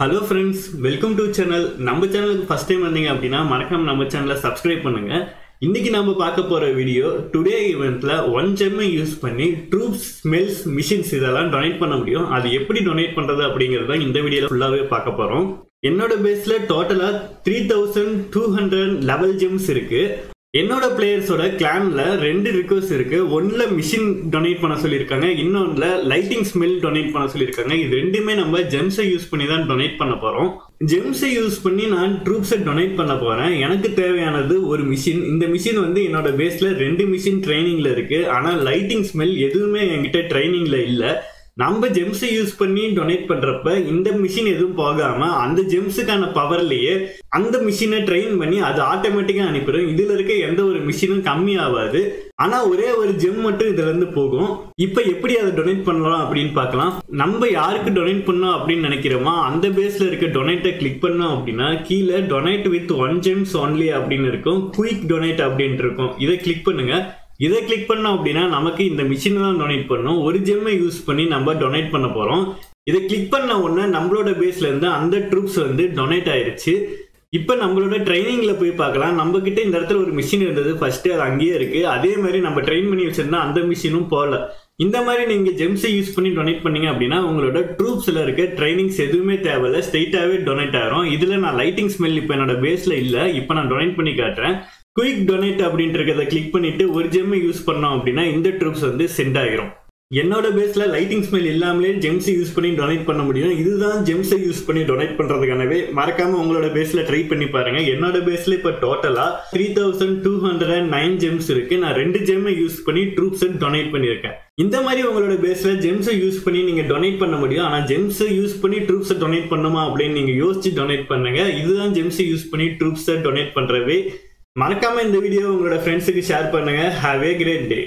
Hello friends welcome to channel நம்ம சேனலுக்கு first time வந்தீங்க அப்படின்னா மறக்காம நம்ம சேனலை சப்ஸ்கிரைப் பண்ணுங்க. இன்னைக்கு நம்ம பார்க்க போற வீடியோ டுடே ஈவெண்ட்ல ஒன் ஜெம்மை யூஸ் பண்ணி ட்ரூப்ஸ் ஸ்மெல்ஸ் மிஷின்ஸ் இதெல்லாம் டொனேட் பண்ண முடியும். அது எப்படி டொனேட் பண்றது தான் இந்த வீடியோல ஃபுல்லாவே பார்க்க போறோம். என்னோட பேஸ்ல டோட்டலா three thousand two hundred level gems இருக்கு. என்னோட பிளேயர்ஸோட கிளான்ல ரெண்டு ரிக்வஸ்ட் இருக்கு. ஒன்ல மிஷின் டொனேட் பண்ண சொல்லியிருக்காங்க. இன்னொன்னுல லைட்டிங் ஸ்மெல் டொனேட் பண்ண சொல்லியிருக்காங்க. இது ரெண்டுமே நம்ம ஜெம்ஸை யூஸ் பண்ணி தான் டொனேட் பண்ண போறோம். ஜெம்ஸை யூஸ் பண்ணி நான் ட்ரூப்ஸை டொனேட் பண்ண போறேன். எனக்கு தேவையானது ஒரு மிஷின் இந்த மிஷின் வந்து என்னோட பேஸ்ல ரெண்டு மிஷின் ட்ரைனிங்ல இருக்கு. ஆனா லைட்டிங் ஸ்மெல் எதுவுமே என்கிட்ட ட்ரைனிங்ல இல்லை. நம்ம ஜெம்ஸை யூஸ் பண்ணி டொனேட் பண்றப்ப இந்த மிஷின் எதுவும் போகாம அந்த ஜெம்ஸுக்கான பவர்லயே அந்த மிஷினை ட்ரெயின் பண்ணி அது ஆட்டோமேட்டிக்கா அனுப்பிடும். இதுல இருக்க எந்த ஒரு மிஷினும் கம்மி ஆகாது. ஆனா ஒரே ஒரு ஜெம் மட்டும் இதுல இருந்து போகும். இப்ப எப்படி அதை டொனேட் பண்ணலாம் அப்படின்னு பார்க்கலாம். நம்ம யாருக்கு டொனேட் பண்ணோம் அப்படின்னு நினைக்கிறோமா அந்த பேஸ்ல இருக்க டொனேட்டை கிளிக் பண்ணோம் அப்படின்னா கீழே donate with one gems only அப்படின்னு இருக்கும். குயிக் டொனேட் அப்படின்ட்டு இருக்கும். இதை கிளிக் பண்ணுங்க. இதை கிளிக் பண்ணோம் அப்படின்னா நமக்கு இந்த மிஷின் தான் டொனேட் பண்ணும் ஒரு ஜெம்மை யூஸ் பண்ணி நம்ம டொனேட் பண்ண போறோம். இதை கிளிக் பண்ண உடனே நம்மளோட பேஸ்ல இருந்து அந்த ட்ரூப்ஸ் வந்து டொனேட் ஆயிருச்சு. இப்போ நம்மளோட ட்ரைனிங்ல போய் பார்க்கலாம். நம்ம கிட்ட இந்த இடத்துல ஒரு மிஷின் இருந்தது. ஃபர்ஸ்ட் அது அங்கேயே இருக்கு. அதே மாதிரி நம்ம ட்ரெயின் பண்ணி வச்சிருந்தா அந்த மிஷினும் போகல. இந்த மாதிரி நீங்க ஜெம்ஸை யூஸ் பண்ணி டொனேட் பண்ணீங்க அப்படின்னா உங்களோட ட்ரூப்ஸ்ல இருக்க ட்ரைனிங்ஸ் எதுவுமே தேவையில்ல. ஸ்ட்ரெயிட்டாவே டொனேட் ஆயிரும். இதுல நான் லைட்டிங் ஸ்மெல் இப்போ என்னோட பேஸ்ல இல்ல. இப்போ நான் டொனேட் பண்ணி காட்டுறேன். குயிக் டொனேட் அப்படின்றத கிளிக் பண்ணிட்டு ஒரு ஜெம்மை யூஸ் பண்ணோம் அப்படின்னா இந்த ட்ரூப்ஸ் வந்து சென்ட் ஆகிரும் என்னோட பேஸ்ல லைட்டிங் ஸ்மெல் இல்லாமலே ஜெம்ஸை யூஸ் பண்ணி டொனேட் பண்ண முடியும். இதுதான் ஜெம்ஸை யூஸ் பண்ணி டொனேட் பண்றதுக்கானவே மறக்காம உங்களோட பேஸ்ல ட்ரை பண்ணி பாருங்க. என்னோட பேஸ்ல இப்ப டோட்டலா three thousand two hundred and nine gems இருக்கு. நான் ரெண்டு ஜெம்மை யூஸ் பண்ணி ட்ரூப்ஸ் டொனேட் பண்ணியிருக்கேன். இந்த மாதிரி உங்களோட பேஸ்ல ஜெம்ஸை யூஸ் பண்ணி நீங்க டொனேட் பண்ண முடியும். ஆனா ஜெம்ஸை யூஸ் பண்ணி ட்ரூப்ஸை டொனேட் பண்ணுமா அப்படின்னு நீங்க யோசிச்சு டொனேட் பண்ணுங்க. இதுதான் ஜெம்ஸை யூஸ் பண்ணி ட்ரூப்ஸை டொனேட் பண்றவே மறக்காம இந்த வீடியோ உங்களோட ஃப்ரெண்ட்ஸுக்கு ஷேர் பண்ணுங்க. Have a great day